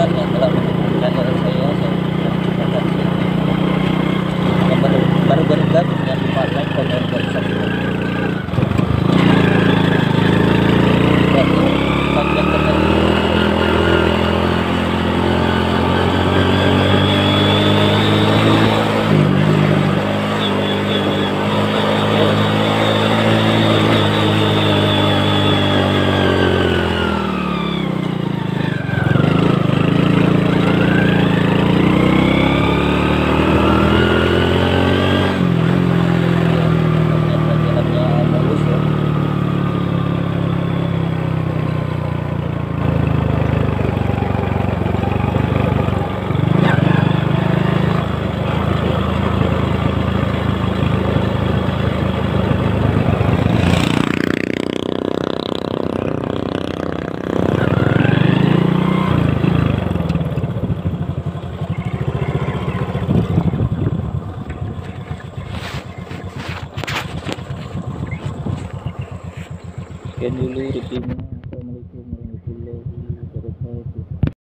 வரல Yan yung